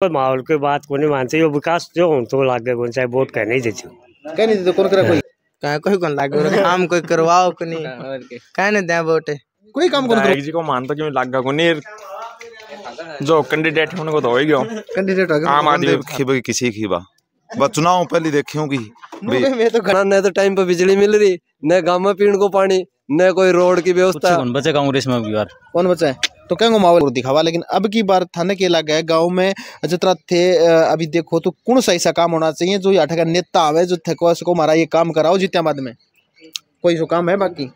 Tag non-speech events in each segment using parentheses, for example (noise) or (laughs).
पर माहौल के बात को नहीं मानते यो विकास जो हो तो लागे कौन चाहे वोट कह नहीं देते कह नहीं देते कौन करा कोई? कहे कोई कौन लागे काम कोई करवाओ को नहीं? कहे नहीं दे वोट कोई काम कौन जी को मानता क्यों लग को नहीं जो कैंडिडेट है उनको तो हो ही गया। कैंडिडेट हो आम आदमी खिबा किसी खिबा बस चुनाव पहले देखी होगी। मैं तो ना न तो टाइम पे बिजली मिल रही न गाँव में पीने को पानी न कोई रोड की व्यवस्था। कौन बचे कांग्रेस में भी यार कौन बचा है? तो क्या माहौल दिखावा लेकिन अब की बार थाने के लगा है गाँव में जितना थे अभी देखो तो कौन सा ऐसा काम होना चाहिए जो अठ का नेता आवे जो थे को सको मारा ये काम कराओ जितना बाद में? कोई सो काम है बाकी?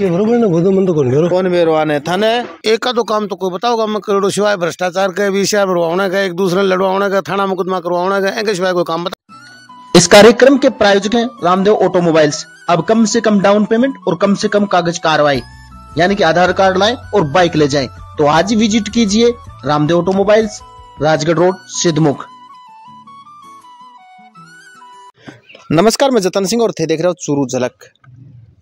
कौन बेरवान है? थाने? एक का तो काम तो कोई बताओगा मैं करोड़ों सिवाय भ्रष्टाचार का विषय भरवाने का एक दूसरे लड़वाने का थाना मुकदमा करवाने का इनके सिवाय कोई काम बता इस कार्यक्रम के प्रायोजक हैं रामदेव ऑटोमोबाइल्स। अब कम से कम डाउन पेमेंट और कम से कम कागज़ कार्रवाई। यानी कि आधार कार्ड लाएँ और बाइक ले जाएँ। तो आज ही विज़िट कीजिए रामदेव ऑटोमोबाइल्स, राजगढ़ रोड, सिद्धमुख। नमस्कार, मैं जतन सिंह और थे देख रहे हो चूरू झलक।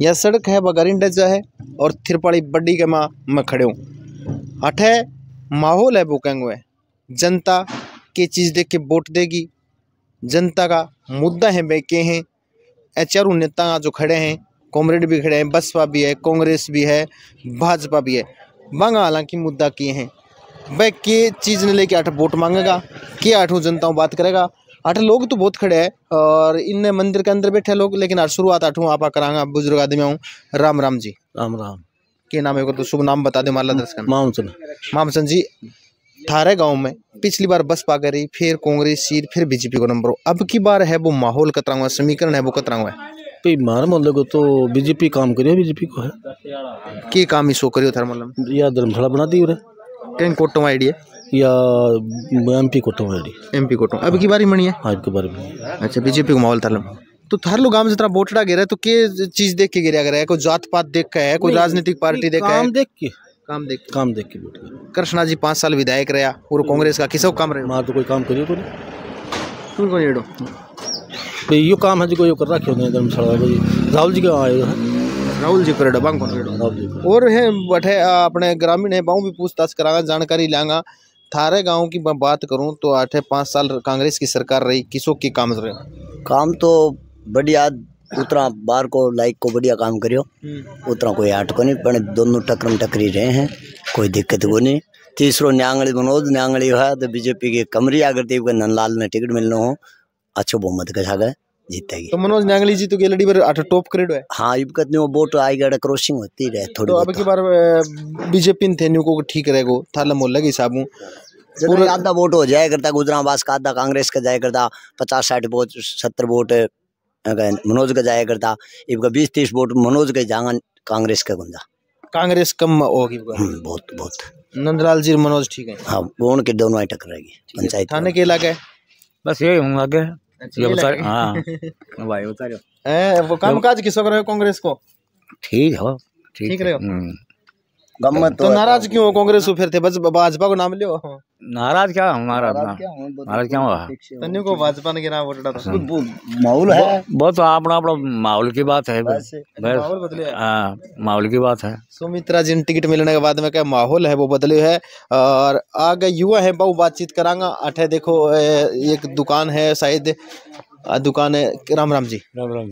यह सड़क है बगारिन डजा है और थिरपाड़ी बड्डी के माँ मैं खड़े हूँ। अठे माहौल है बुकेंग हुए जनता की चीज़ देख के वोट देगी। जनता का मुद्दा है वे के हैं। ए चारों नेता जो खड़े हैं कॉमरेड भी खड़े हैं बसपा भी है कांग्रेस भी है भाजपा भी है। मांगा हालाँकि मुद्दा किए हैं? वह के चीज़ ने लेके आठ वोट मांगेगा? के आठों जनताओं बात करेगा? आठ लोग तो बहुत खड़े हैं और इन मंदिर के अंदर बैठे लोग लेकिन आज शुरुआत आठों आपा करांगा बुज़ुर्ग आदमी हूँ राम राम जी। राम राम। के नाम है तो शुभ नाम बता दे माला दर्शक मामसन मामसन जी थारे गाँव में पिछली बार बसपा करी फिर कांग्रेस सीट फिर बीजेपी को नंबर अब की बार है वो माहौल कतरा हुआ समीकरण है वो कतरा हुआ। है मार मोहल्ले को तो बीजेपी काम करियो बीजेपी को है। की काम ही शो करियो थारे मतलब? या धर्मशाला बना दी उरे कहीं कोटो आईडिया या एमपी को तो रेडी एमपी कोटो अब की बारी मणी है? आज के बारे में। अच्छा बीजेपी को माहौल थार तो थार लोग गाँव में जितना वोटड़ा गिरा है तो के चीज़ देख के गिरा है? कोई जात पात देख के है? कोई राजनीतिक पार्टी देख के है? काम देख के। काम देख काम देख के वोट कृष्णा जी पाँच साल विधायक रहा पूरा कांग्रेस का किसको काम रहे? मार तो कोई काम करियो को नहीं। कौन कौन येड़ो भाई यो काम है जी कोई कर रखे होते धर्मशाला भाई। राहुल जी का आएगा राहुल जी करेडो राहुल जी और है बठे अपने ग्रामीण है बाहू भी पूछताछ करांगा जानकारी लांगा। थारे गाँव की मैं बात करूँ तो आठे पाँच साल कांग्रेस की सरकार रही किसों की काम रहे? काम तो बढ़िया उतना बार को लाइक को बढ़िया काम करियो। उतना कोई आट को नहीं पर दोनों टकरम टकरी रहे हैं कोई दिक्कत को नहीं। तीसरो न्यांगली मनोज न्यांगली है तो बीजेपी के कमरी अगर देव के नंदलाल ने टिकट मिलना हो अच्छो बहुमत के सागे जीतेगी। तो मनोज नांगली जी तो गेलडी पर आठ टॉप करेडो है? हाँ इबकत नहीं वो वोट आई गड़ा क्रॉसिंग होती रहे थोड़ी तो अब की बार बीजेपी ने न्यू को ठीक रहेगो थाला मोहल्ला के हिसाबू पूरा आधा वोट हो जाया करता गुजराबाद का आधा कांग्रेस का जाया करता पचास साठ वोट सत्तर वोट मनोज का जाया करता इबका बीस तीस वोट मनोज के जांगा कांग्रेस का गुंजा। कांग्रेस कम होगी हम्म, बहुत बहुत। नंदलाल जी मनोज ठीक है? हाँ वो उनके दोनों टकराएगी पंचायत थाने के इलाके? बस यही हूँ आगे ये बता हाँ। (laughs) भाई बता रहे हैं। वो काम काज किसको करे कांग्रेस को? ठीक हो ठीक रहे हो। हम्म। गम्मत तो नाराज़ क्यों हो? कांग्रेस फिर थे बस भाजपा को नाम लियो नाराज़ क्या हूँ नाराज़ क्या हुआ? तन्यू को भाजपा ने गिरा वोट डाला। माहौल है। बहुत अपना अपना माहौल की बात है। बस माहौल बदले हाँ। माहौल की बात है। सुमित्रा जी ने टिकट मिलने के बाद में क्या माहौल है? वो बदले है। और आगे युवा है बहु बातचीत करांगा। अठे देखो एक दुकान है शायद। दुकान है। राम राम जी। राम राम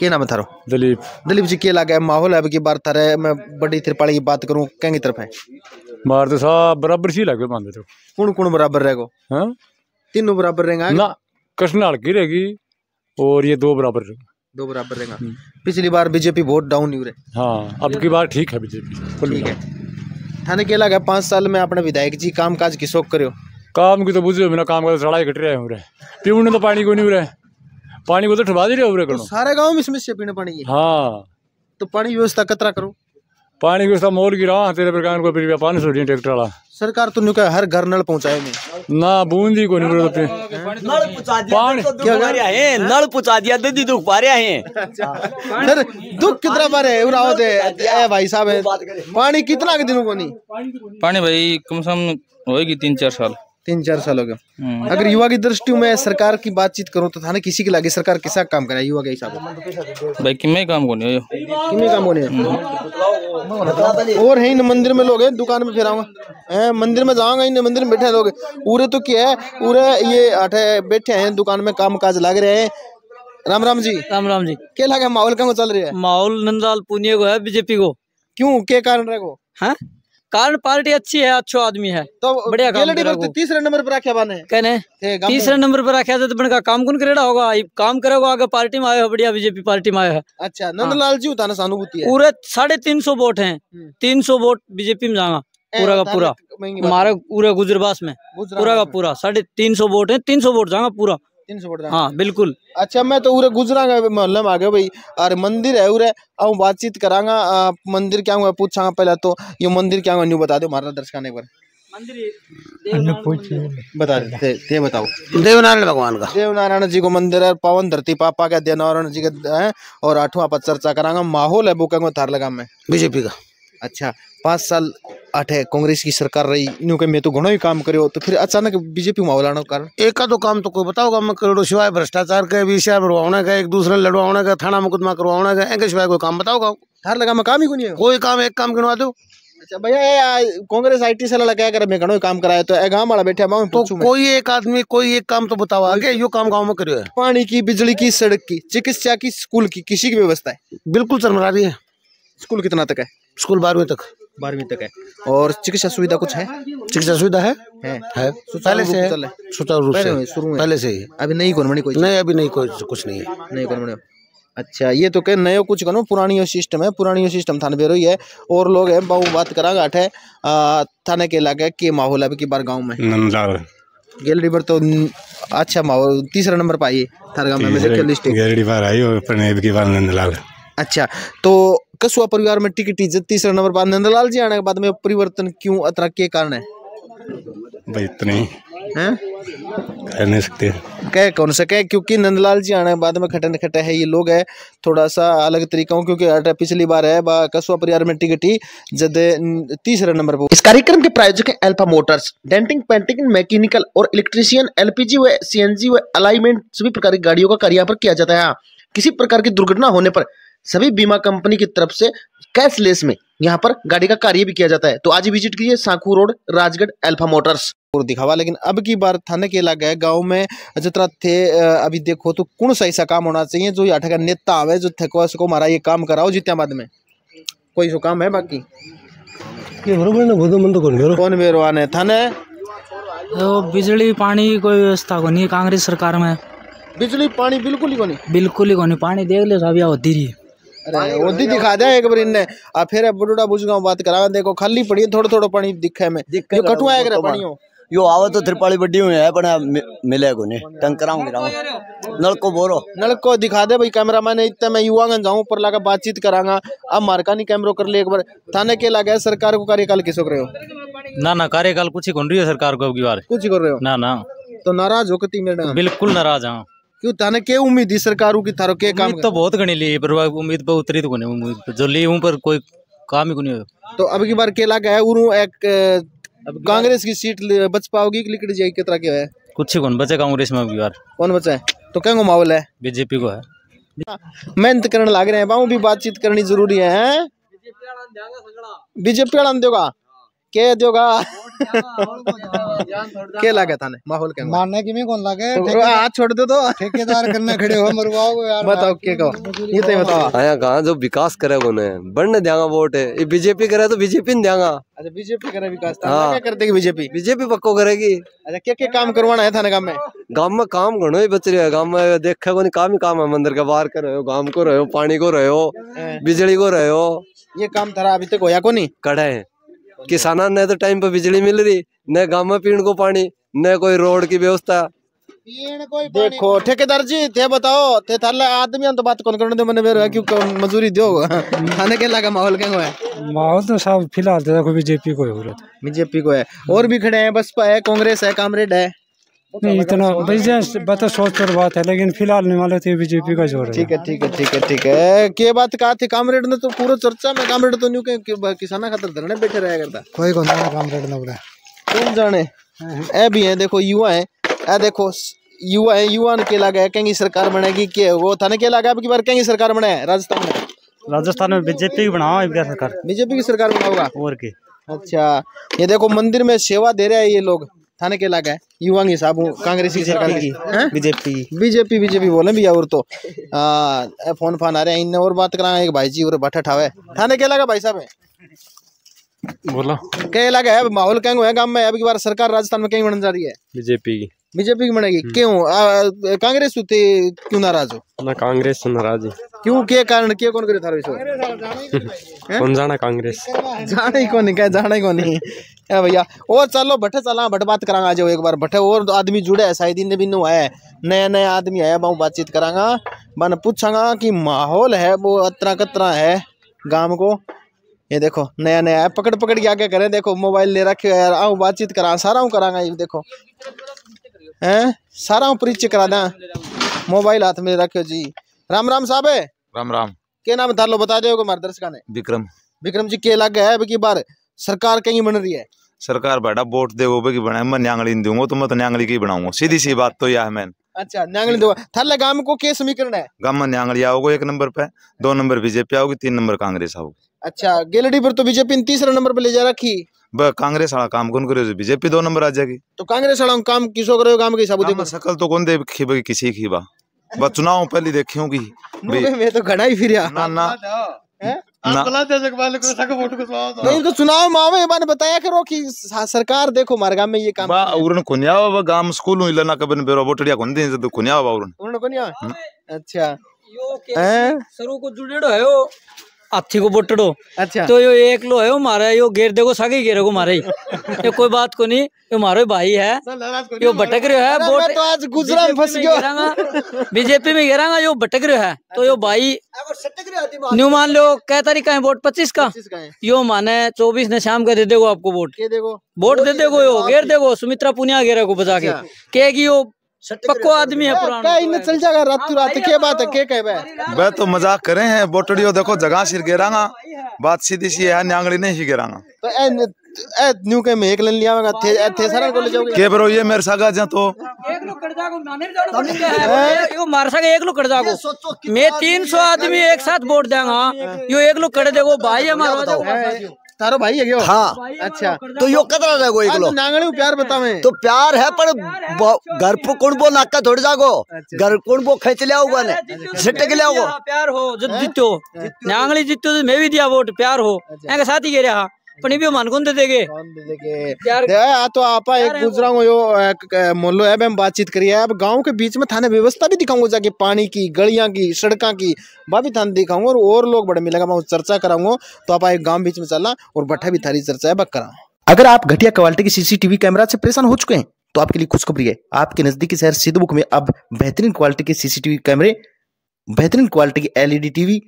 के नाम है थारो? दिलीप। दिलीप जी के लगा माहौल है अब की बार थारे मैं बड़ी त्रिपाड़ी की बात करूँ कहीं की तरफ़ है? मार तो सब बराबर सी लगे मानते तो। कौन कौन बराबर रहेगो? हाँ? तीनों बराबर रहेंगे ना कृष्ण हल्की रहेगी और ये दो बराबर रहेंगे। दो बराबर रहेगा। पिछली बार बीजेपी वोट डाउन नहीं रहे हाँ अब की बार ठीक है बीजेपी ठीक है। थाने के लगा पाँच साल में अपने विधायक जी काम काज की शौक करो काम की तो बुझे बिना काम का सड़ाई कट रहे हैं उरे पीने तो पानी को नहीं उरे पानी को तो ठबा दे रहे उरे करो सारे गाँव में समस्या पीने पानी की। हाँ। तो पानी व्यवस्था कतरा करो। पानी व्यवस्था मोर गिरा तेरे प्रकार को पानी छोड़ी ट्रैक्टर वाला। सरकार तो न्यू हर घर नल पहुँचाए में ना बूंदी को नहीं उरे नल पुचा दिया पानी- तो दुख रहा है नल पुचा दिया दीदी दुख पा रहा है? सर दुख कितना बारे है? उरा होते ए भाई साहब है। पानी कितना के दिनों को नहीं? पानी भाई कम से कम होएगी तीन चार साल। तीन चार साल हो गए अगर युवा की दृष्टि में सरकार की बातचीत करूँ तो थाने किसी के लागे सरकार किसा काम करे युवा के हिसाब से? भाई किमें काम कोनी हो? कितने काम होने हैं? और है इन मंदिर में लोग हैं दुकान में फिर आऊँगा हैं, मंदिर में जाऊँगा इन मंदिर में बैठे लोग पूरे तो क्या है पूरे ये अठे बैठे हैं दुकान में काम काज लग रहे हैं। राम राम जी। राम राम जी। क्या लगा माहौल कहाँ चल रही है? माहौल नंदलाल पुनिया को है बीजेपी को। क्यों? के कारण रहेगो हाँ? कारण पार्टी अच्छी है अच्छो आदमी है। तो बढ़िया काम तीसरे नंबर पर रखे बाने? कहने तीसरे नंबर पर रखा तो बनका काम कौन करेगा होगा? काम करेगा आगे पार्टी में आयो है बढ़िया बीजेपी पार्टी में आयो है। अच्छा नंदलाल जी उताना सहानुभूति है। पूरे साढ़े तीन सौ वोट है। तीन सौ वोट बीजेपी में जाएगा पूरा का पूरा। हमारे पूरे गुजरबास में। पूरा का पूरा साढ़े तीन सौ वोट है तीन सौ वोट जाएगा पूरा। तीन सौ वोट हाँ। बिल्कुल। अच्छा मैं तो उरे गुजरांगा मोहल्ले में आ गया भाई। अरे मंदिर है उरे। आऊँ बातचीत करांगा आ, मंदिर क्या हुआ पूछांगा पहले तो। ये मंदिर क्या हुआ न्यू बता दो हमारा दर्शक एक बार। बता दे ते, बताओ। देवनारायण भगवान का। देव नारायण जी को मंदिर है पवन धरती पापा का देव नारायण जी का है और आठवां पर चर्चा करांगा। माहौल है बुकेंगे थार लगा में। बीजेपी का। अच्छा पाँच साल आठे कांग्रेस की सरकार रही न्यू के मैं तो घणो ही काम करियो तो फिर अचानक बीजेपी माहौल आने का कारण? एक का तो काम तो कोई बताओ काम करोड़ों सिवाय भ्रष्टाचार के विषय भरवाने का एक दूसरे लड़वाने का थाना मुकदमा करवाने का इनके सिवाय कोई काम बताओ काम थार लगा में काम ही कोई है। कोई काम एक काम गिनवा दो। अच्छा भैया कांग्रेस आईटी से लगा करे मैं घणो ही काम कराया तो गाँव वाला बैठा मैं तो कोई एक आदमी कोई एक काम तो बताओ आगे यो काम गाँव में करियो है। पानी की बिजली की सड़क की चिकित्सा की स्कूल की किसी की व्यवस्था है? बिल्कुल चल रही है। स्कूल कितना तक है? स्कूल बारहवीं तक। बारहवीं तक है। और चिकित्सा सुविधा कुछ है? चिकित्सा सुविधा है? है। है। पहले से है। सुचारू रूप से। शुरू पहले से ही। अभी नहीं कौन बनी कोई? नहीं अभी नहीं कोई कुछ नहीं है। नहीं कौन बने अच्छा ये तो कह नयो कुछ करो पुरानी सिस्टम है पुरानी सिस्टम थाने बेरो ही है। और लोग हैं बहु बात करा गाठ है। थाने के इलाके के माहौल है अभी की बार गाँव में? गैलरी पर तो अच्छा माहौल तीसरा नंबर पाइए थारे गाँव में गैरडी बार आई और पनेब की बार नंदलाल अच्छा तो कस्बा परिवार में टिकट इज़्ज़त तीसरा नंबर बाद नंदलाल जी आने के बाद में परिवर्तन क्यों अतरा के कारण है? भाई इतने। हैं? कह नहीं सकते। कह कौन सा कह? क्योंकि नंदलाल जी आने के बाद में खटे खटे है ये लोग है थोड़ा सा अलग तरीका हूँ क्योंकि पिछली बार है बा कस्बा परिवार में टिकट ही जद तीसरे नंबर पर। इस कार्यक्रम के प्रायोजक है alpha motors denting painting mechanical और इलेक्ट्रीशियन एलपीजी व सीएनजी व अलाइनमेंट सभी प्रकार की गाड़ियों का कार्य पर किया जाता है किसी प्रकार की दुर्घटना होने पर सभी बीमा कंपनी की तरफ़ से कैशलेस में यहाँ पर गाड़ी का कार्य भी किया जाता है। तो आज ही विज़िट कीजिए Sankhu road Rajgarh alpha motors. और दिखावा लेकिन अब की बार थाने के इलाका है गाँव में जितना थे अभी देखो तो कौन सा ऐसा काम होना चाहिए जो यहाँ का नेता आवे जो थको सको हमारा ये काम कराओ जितना बाद में। कोई सो काम है बाकी? कौन बेरो है थाने? तो बिजली पानी की कोई व्यवस्था को नहीं है कांग्रेस सरकार में? बिजली पानी बिल्कुल ही को नहीं बिल्कुल ही को नहीं पानी देख ले सब यहाँ होती रही। अरे वो दी दिखा दे एक बार इनने आ फिर बुढ़ा बुज़ुर्ग बात करा देखो खाली पड़ी है थोड़ा थोड़ा पानी दिखे में। यो कटुआ है करे पानी हो यो आवे तो त्रिपाली बड्डी हुई है पण मि- मिले को नहीं। टंकराऊं गिराऊं नलको बोरो। नलको दिखा दे भाई कैमरा मैंने इतने मैं युवागन जाऊँ ऊपर लगा बातचीत करांगा। अब मारका नहीं कैमरो कर ले एक बार। थाने के लगा सरकार को कार्यकाल किसो कर रहे हो? ना ना कार्यकाल कुछ ही कौन रही है सरकार को अब की बार? कुछ कर रहे हो? ना ना। तो नाराज़ हो कती मेरे बिल्कुल नाराज़ हाँ। क्यों? थाने के उम्मीद ही सरकार की थारो के काम तो बहुत घनी ली पर उम्मीद पे उतरी तो कोनी उम्मीद जो ली हूँ पर कोई काम ही कोनी तो अब की बार केला गया है उरू एक कांग्रेस की सीट बच पाओगी कि लिकड़ जाएगी कितना क्या है कुछ ही कौन बचे कांग्रेस में अब बार। कौन बचा? है तो क्या माहौल है। बीजेपी को है। मेहनत करने लग रहे हैं बाहू भी बातचीत करनी ज़रूरी है बीजेपी वाला देगा? के देगा के लगे थाने माहौल के मारने की भी कौन लगे तो हाथ छोड़ दे तो ठेकेदार करने खड़े हो मरवाओ यार बताओ के कहो ये तो बताओ आया कहाँ जो विकास करे कोने बढ़ने देंगा वोट है ये बीजेपी करे तो बीजेपी ने देंगा अच्छा बीजेपी करे विकास हाँ। थाना क्या कर देगी बीजेपी बीजेपी पक्को करेगी अच्छा क्या क्या काम करवाना है थाने काम में गाँव में काम घणो ही बच रहा है गाँव में देखा को नहीं काम ही काम है मंदिर के बाहर कर रहे हो गाँव को रहे हो पानी को रहे हो बिजली को रहे हो ये काम थारा अभी तक होया को नहीं कड़े है किसाना ने तो टाइम पे बिजली मिल रही न गाँव में पीण को पानी न कोई रोड की व्यवस्था। देखो ठेकेदार जी थे बताओ थे थाले आदमी तो बात कौन करने दे मने मेरे है क्यों मजदूरी दो थाने के लगा माहौल क्या है? माहौल तो साहब फ़िलहाल तो देखो बीजेपी को है बीजेपी को है। और भी खड़े हैं बसपा है कांग्रेस है कामरेड है। नहीं इतना बिज़नेस बता सोच कर बात है लेकिन फ़िलहाल नहीं मालूम तो बीजेपी का ज़ोर है। ठीक है ठीक है ठीक है ठीक है। के बात कहा थी कामरेड ने तो पूरा चर्चा में कामरेड तो न्यू के, के किसाना खातर धरने बैठे रहा करता। कोई को ना काम रेट ना बोले। कौन जाने। ए भी है देखो युवा है। ए देखो युवा है युवा ने के लगा है कहीं सरकार बनेगी के वो थाने के लगा अब की बार कहीं सरकार बने राजस्थान में। राजस्थान में बीजेपी की बनाओ सरकार। बीजेपी की सरकार बनाओगा? और की? अच्छा ये देखो मंदिर में सेवा दे रहे हैं ये लोग। थाने के लगा है? युवा के हिसाब कांग्रेस की सरकार की। बीजेपी बीजेपी बीजेपी बोले भी और तो। आ, फ़ोन फान आ रहे हैं इनने और बात करा एक भाई जी और बैठा ठावे। थाने के लगा भाई साहब? है बोला। क्या लगा है? माहौल क्या है गाँव में अबकी बार सरकार राजस्थान में कहीं बनने जा रही है। बीजेपी की। बीजेपी की बनेगी। क्यों? कांग्रेस क्यों नाराज़ हो? ना कांग्रेस से नाराज़ है। क्यों के कारण? के कौन करे थारा विषय (laughs) कौन जाना कांग्रेस? जाना ही कौन क्या जाना ही कौन है? भैया? और चलो भट्टे चला भट्ट बात करांगा आज एक बार। भट्टे और आदमी जुड़े है शायद इन्हें भी नु है नया नया आदमी आया बहु बातचीत करांगा। मन पूछांगा कि माहौल है वो अतरा कतरा है गाँव को? ये देखो नया नया है। पकड़ पकड़ के आगे करें। देखो मोबाइल ले रखे यार। आओ बातचीत करा। सारा करांगा ये देखो। हैं? सारा परिचय करा दा। मोबाइल हाथ में रखो जी। राम राम साहब है? राम राम। के नाम था लो बता दो हमारे दर्शका ने विक्रम। विक्रम जी के लग है की बार? सरकार कहीं बन रही है? सरकार बैठा वोट दे वो की बनाए मैं न्यांगली नहीं दूँगा तो मैं तो न्यांगली की बनाऊँगा। सीधी सी बात तो यह है मैन। अच्छा न्यांगली दो। थाले गाँव को के समीकरण है? गाँव में न्यांगली आओगे एक नंबर पे दो नंबर बीजेपी आओगी तीन नंबर कांग्रेस आओगी। अच्छा गेलडी पर तो बीजेपी ने तीसरे नंबर पे ले जा रखी। कांग्रेस वाला काम कौन करे बीजेपी दो नंबर आ जाएगी तो कांग्रेस वाला काम किसो करे गाँव के हिसाब गाँव में तो कौन दे किसी की बा बस चुनाव पहले देखी मैं तो घड़ा ही फिर ना ना। ना नहीं तो चुनाव मावे ये बताया करो कि सरकार देखो हमारे गाँव में ये काम बा उरन कुनियावा बा गाँव स्कूल इला ना कबन बेरो बोटड़िया कोन दिन तो कुनियावा उरन। उन्होंने को? अच्छा। सरू को जुड़ेड़ो है हाथी को बोटड़ो। अच्छा। तो यो एक लो है वो मारे यो घेर देखो सागे घेरे को मारे (laughs) ये कोई बात को नहीं यो मारो भाई है। यो भटक रहे है मैं तो आज गुजरा में फंस गयो। बीजेपी में घेरांगा यो भटक रहे है। तो यो भाई न्यू मान लो कै तारीख का है वोट? पच्चीस का? यो माने चौबीस ने शाम का दे देगो आपको वोट। वोट दे देगो यो घेर देगो सुमित्रा पुनिया घेरा को बचा के। कहेगी यो पक्को आदमी है पुराना क्या इन्हें चल जाएगा? रात रात के बात है? के कहे बे बे तो मज़ाक करे हैं। बोटड़ियो देखो जगह सिर गिरांगा बात सीधी सी है न्यांगली नहीं ही गिरांगा तो ए ए न्यू के में एक ले लिया थे थे सारा को ले जाओगे? के ब्रो ये मेरे सागा जा तो। एक लोग कट जागो नाने जानो यो मार सके एक लोग कट जागो मैं तीन सौ आदमी एक साथ वोट देंगा। यो एक लोग कट देगो भाई हमारा जाओ तारो भाई है क्यों? हाँ। अच्छा। तो यो कतरा जागो एक आज लो नांगणी को प्यार बतावे। तो प्यार है पर घर पर कौन बो नाका थोड़ी जागो? घर कौन बो खेच लिया होगा ने? सिट के लिया होगा। प्यार हो जो जीतो नांगड़ी जीतो तो मैं भी दिया वोट प्यार हो। साथ ही। गिरा पण भी मन कौन दे देगे। दे आ तो आपा एक गुजरा यो क- मोहल्लो है हम बातचीत करिए अब गाँव के बीच में थाने व्यवस्था भी दिखाऊँगा जाके पानी की गलियाँ की सड़कों की वह भी थाने दिखाऊँगा और और लोग बड़े मिलेगा मैं चर्चा कराऊँगा। तो आप एक गाँव बीच में चलना और बट्ठा भी थारी चर्चा है बक करा अगर आप घटिया क्वालिटी की सीसीटीवी कैमरा से परेशान हो चुके हैं तो आपके लिए खुशखबरी है। आपके नजदीकी शहर सिद्धबुक में अब बेहतरीन क्वालिटी के सीसीटीवी कैमरे बेहतरीन क्वालिटी की एलईडी टीवी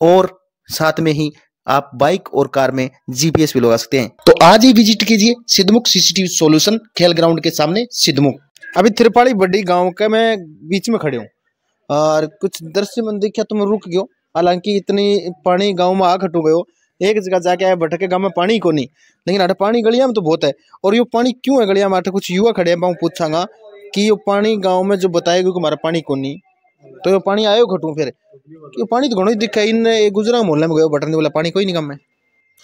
और साथ में ही आप बाइक और कार में जीपीएस भी लगा सकते हैं। तो आज ही विज़िट कीजिए सिद्धमुख सीसीटीवी सॉल्यूशन खेल ग्राउंड के सामने सिद्धमुख। अभी त्रिपाड़ी बड्डी गाँव के मैं बीच में खड़े हूँ। और कुछ दृश्य मन देखा तो मैं रुक गयो हालाँकि इतनी पानी गाँव में आ खटू गयो एक जगह जाके आए, भटके गाँव में पानी को नहीं। लेकिन आठ पानी गलिया में तो बहुत है। और ये पानी क्यों है गलिया में? आठ कुछ युवा खड़े हैं, मैं पूछांगा कि ये पानी गाँव में जो बताएगा कि हमारा पानी को नहीं तो ये पानी आयो घटू फिर। कि पानी तो घणो ही दिखा इन ये गुजरा मोहल्ले में गयो बटन वाला पानी कोई नहीं कम है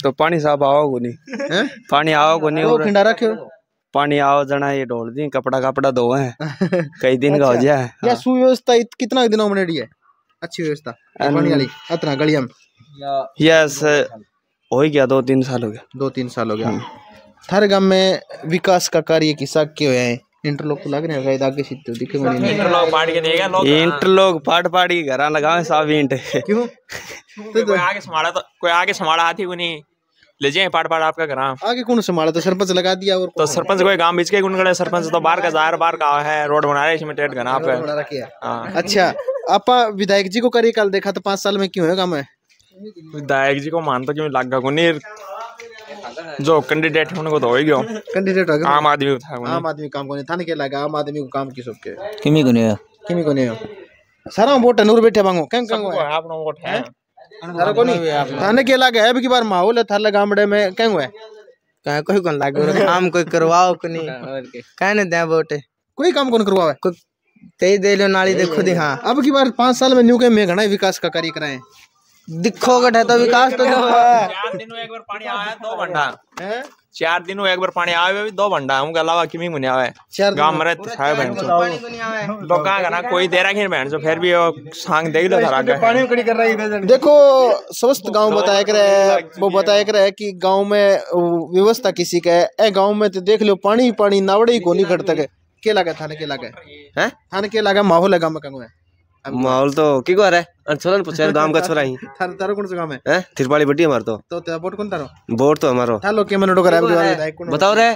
तो पानी साहब आओ को नहीं। हैं? पानी आओ को नहीं और खिंडा रखे पानी आओ जना ये ढोल दी कपड़ा कपड़ा धो है। (laughs) कई दिन का हो अच्छा। जाए या सुव्यवस्था कितना दिनों में रेडी है? अच्छी व्यवस्था। पानी वाली इतना गलिया में। यस हो ही गया दो तीन साल हो गया। दो तीन साल हो गया। थारे गाँव में विकास का कार्य किसा के हुए हैं? इंटरलॉक तो लग रहे हैं शायद आगे सीधे दिखे मैंने इंटरलॉक पाड़ के देगा लोग। इंटरलॉक के घर लगावे साहब ईंट। क्यों? कोई आगे समाड़ा तो कोई आगे समाड़ा हाथी को नहीं ले जाए पाड़ पाड़ आपका घर आगे कौन संभाला तो सरपंच लगा दिया और तो सरपंच कोई गाँव बीच के गुण गड़े सरपंच तो बाहर का ज़ाहिर बाहर का है रोड बना रहे इसमें टेट घर आप बना रखे है। हाँ। अच्छा आपा विधायक जी को कार्यकाल देखा तो पाँच साल में क्यों है गाँव में? विधायक जी को मानता क्यों लगा को नहीं जो कैंडिडेट है उनको तो हो ही गयो। कैंडिडेट हो गया। आम आदमी को था आम आदमी काम को नहीं थाने के लगा आम आदमी को काम की? सबके किमी को नहीं किमी को नहीं हो। सारा वोट है नूर बैठे मांगो कहीं कहीं सबको है अपना वोट है। थाने को नहीं? थाने के लगा है अब की बार माहौल है थाले गामड़े में कहीं हुआ है? कहीं कोई कौन लागे काम कोई करवाओ को नहीं? (laughs) कहने दे वोट? कोई काम कौन करवावे? ते दे लो नाली देखो दी हाँ। अब की बार पाँच साल में न्यू के में घना विकास का कार्य कराए? दिखो गठे तो विकास तो दिखो। है चार दिनों एक बार पानी आया दो भंडा चार दिनों एक बार पानी आया भी दो भंडा उनके अलावा किमी मुने आवे। गाँव में रहते छाए बहन चो तो। कहाँ करना कोई दे रखी बहन चो फिर भी वो सांग देख लो का। पानी कड़ी कर रही है देखो स्वस्थ गाँव बताया करे वो बताया करे कि गाँव में व्यवस्था किसी का है। ए गाँव में तो देख लो पानी पानी नावड़े ही कोनी खड़ तक के। लगा थाने के लगा हैं? थाने के लगा माहौल है गाँव में कंगो है? माहौल तो की को है छोरा पूछे गाँव का छोरा ही। (laughs) थार तारो कौन सा गाँव है हैं? थिरपाली बड्डी हमार तो। तो तेरा वोट कौन तारो? वोट तो हमारो। हेलो के मनोड करा है बताओ रे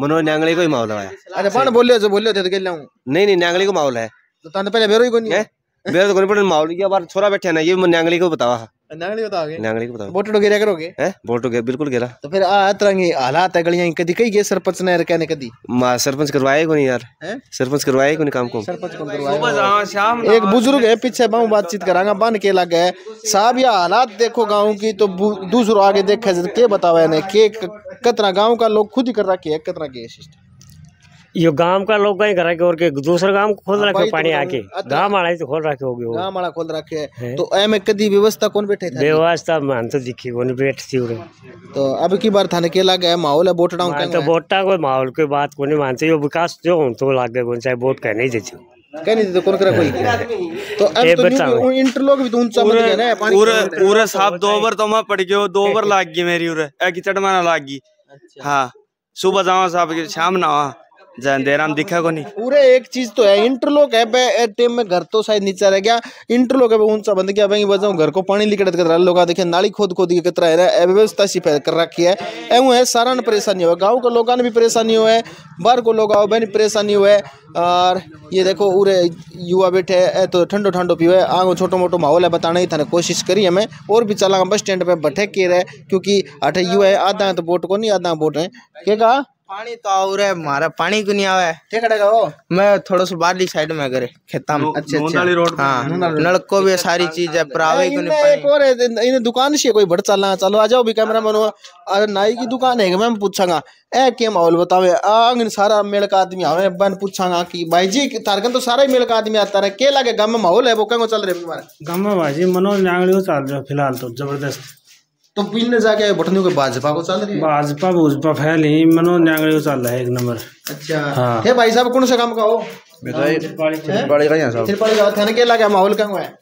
मनोज न्यांगली को ही माहौल है अरे पण बोलियो जो बोलियो थे तो गेल लाऊं नहीं नहीं न्यांगली को माहौल है। तो तने पहले बेरो ही कोनी है। बेरो तो कोनी पड़े माहौल किया बार छोरा बैठे ना ये न्यांगली को बतावा। बताओ वोट तो गिरा करोगे? हैं? वोट बिल्कुल गिरा। फिर आ तरंगी हालात है गलियाँ कदी सरपंच ने कहने कदी? माँ सरपंच करवाए को नहीं यार सरपंच करवाए को नहीं काम को? सरपंच कौन करवाएगा एक बुज़ुर्ग है पीछे बाहू बातचीत करांगा बन के लग गए। साहब ये हालात देखो गाँव की तो दूसरो आगे देखे के बतावे ने के कतरा गाँव का लोग खुद ही कर रखे है कतरा के सिस्टम यो गाँव का लोग कहीं करा के और के दूसरे गाँव को खोल हाँ, रखे तो पानी आके। अच्छा। गाँव वाला ही तो खोल रखे होगे वो। गाँव वाला खोल रखे है। तो ए में कदी व्यवस्था कौन बैठे थे? व्यवस्था मान तो दिखी को नहीं बैठती उरे तो अब की बार थाने के लग गए माहौल है वोट डाउन मान तो वोटा कोई माहौल कोई बात को नहीं मानते। यो विकास जो हो तो लाग कौन चाहे वोट कह नहीं देती। कह नहीं तो कौन करा कोई? तो अब तो। इंटरलॉक भी तो ऊँचा बन गया ना पानी उरे उरे साहब दो ओवर तो मैं पड़ गयो दो ओवर लाग गई मेरी उरे। एक ही चटमाना लाग गई। हाँ। सुबह जाओ साहब के शाम ना आ जय देराम दिखा को नहीं पूरे एक चीज़ तो है इंटरलॉक है बे टेम में घर तो शायद नीचे रह गया। इंटरलॉक है ऊँचा बंद गया भाई वजह घर को पानी लिकड़त कर लोग देखे नाली खोद खोद के कतरा है व्यवस्था सी कर रखी है। एवं है सारा ने परेशानी हो गाँव के लोगों ने भी परेशानी हो है बाहर को लोग आओ बहन परेशानी हो है और ये देखो पूरे युवा बैठे है तो ठंडो ठंडो पीवे आगो छोटो मोटो माहौल है बताने ही थाने कोशिश करी हमें और भी चला बस स्टैंड पे बैठे के रहे क्योंकि अठे युवा है आधा है तो वोट को नहीं आधा वोट है। क्या कहा पानी तो आ रहा है मारा पानी क्यों नहीं आवे? क्या करेगा वो मैं थोड़ा सा बाहरली साइड में करे खेता में अच्छा, अच्छा। रोड पे। हाँ नलको भी सारी चीज़ है। प्रावे को नहीं एक और है, इन- दुकान से कोई बड़ चलना चलो आ जाओ भी कैमरा मैन अरे नाई की दुकान है मैं पूछांगा। ए के माहौल बतावे? आँगन सारा मेल का आदमी आवे। बन पूछांगा कि भाई जी तारकन तो सारा ही मेल का आदमी आता है के लगे गाँव में माहौल है? वो कहीं चल रहे तुम्हारे गाँव में भाजी मनोज नांगड़ी चल रहा फ़िलहाल तो ज़बरदस्त। तो पीने जाके बटनियों के भाजपा को चल रही है? भाजपा भूजपा फैल ही मनोज को चल रहा है एक नंबर। अच्छा। हाँ। हे भाई साहब कौन सा काम का हो का यहाँ साहब? तिरपाली गाँव थाने के लगे माहौल कहाँ हुआ है?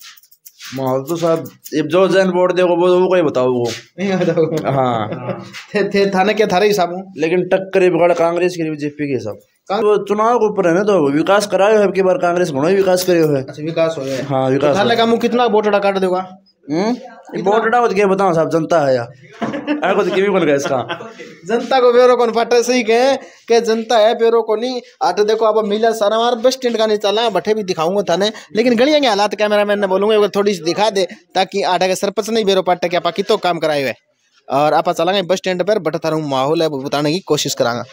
माहौल तो साहब जो जैन बोर्ड देखो वो वो कोई बताओ वो। नहीं बताओ। हाँ। थे, थे थाने के थारे हिसाब हूँ। लेकिन टक्कर बिगाड़ कांग्रेस के बीजेपी के सब वो चुनाव के ऊपर है ना तो विकास करायो है अब की बार कांग्रेस घणो विकास करियो है अच्छा विकास हो गया हाँ। विकास थाने का मुँह कितना वोट काट देगा? हम्म? वोट डाउन तो बताओ साहब जनता है यार ऐको तो किमी बन गया इसका। जनता को बेरो कौन फटे सही कहे कि जनता है बेरो को नहीं। आटे देखो अब मिला सारा हमारा बस स्टैंड का नहीं चला है बठे भी दिखाऊँगा थाने। लेकिन गलियाँ के हालात कैमरा मैन ने बोलूँगा थोड़ी सी दिखा दे ताकि आटे के सरपंच नहीं बेरो पाटे के आपा कितो काम कराए हुए। और आप चलांगे बस स्टैंड पर बट थारू माहौल है बताने की कोशिश करांगा।